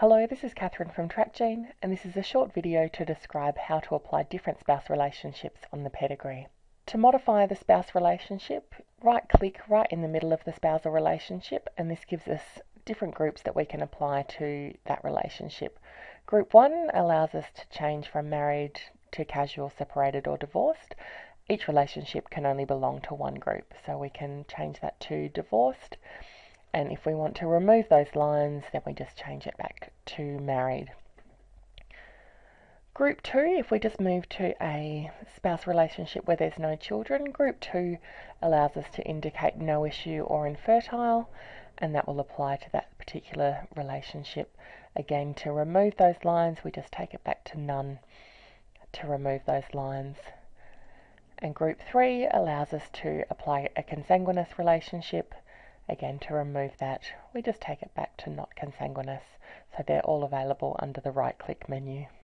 Hello, this is Catherine from TrakGene, and this is a short video to describe how to apply different spouse relationships on the pedigree. To modify the spouse relationship, right click right in the middle of the spousal relationship, and this gives us different groups that we can apply to that relationship. Group 1 allows us to change from married to casual, separated, or divorced. Each relationship can only belong to one group, so we can change that to divorced and if we want to remove those lines, then we just change it back to married. Group 2, if we just move to a spouse relationship where there's no children, Group 2 allows us to indicate no issue or infertile, and that will apply to that particular relationship. Again, to remove those lines, we just take it back to none to remove those lines. And Group 3 allows us to apply a consanguineous relationship, Again, to remove that, we just take it back to not consanguineous. So they're all available under the right click menu.